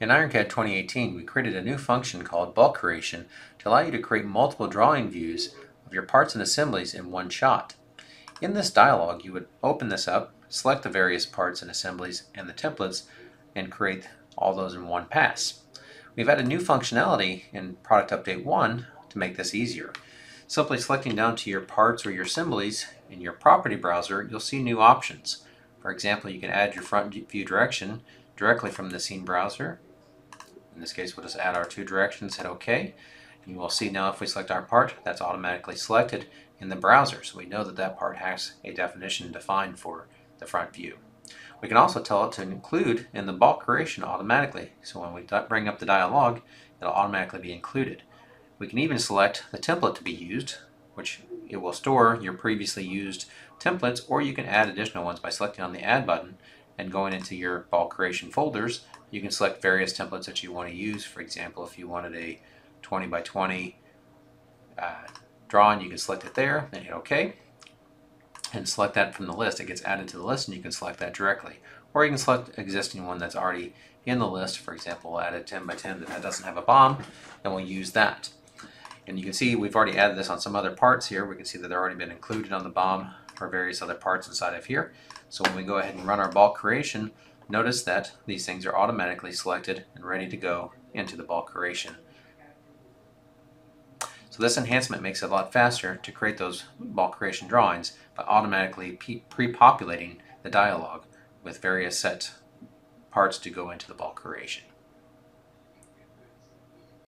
In IronCAD 2018, we created a new function called bulk creation to allow you to create multiple drawing views of your parts and assemblies in one shot. In this dialog, you would open this up, select the various parts and assemblies and the templates, and create all those in one pass. We've added new functionality in Product Update 1 to make this easier. Simply selecting down to your parts or your assemblies in your property browser, you'll see new options. For example, you can add your front view direction directly from the scene browser in this case, we'll just add our two directions, hit OK. You will see now if we select our part, that's automatically selected in the browser. So we know that that part has a definition defined for the front view. We can also tell it to include in the bulk creation automatically. So when we bring up the dialog, it'll automatically be included. We can even select the template to be used, which it will store your previously used templates, or you can add additional ones by selecting on the Add button and going into your bulk creation folders you can select various templates that you want to use. For example, if you wanted a 20 by 20 uh, drawing, you can select it there, then hit OK. And select that from the list. It gets added to the list and you can select that directly. Or you can select existing one that's already in the list. For example, add a 10 by 10 that doesn't have a BOM and we'll use that. And you can see we've already added this on some other parts here. We can see that they're already been included on the BOM for various other parts inside of here. So when we go ahead and run our bulk creation, Notice that these things are automatically selected and ready to go into the bulk creation. So this enhancement makes it a lot faster to create those bulk creation drawings by automatically pre-populating the dialog with various set parts to go into the bulk creation.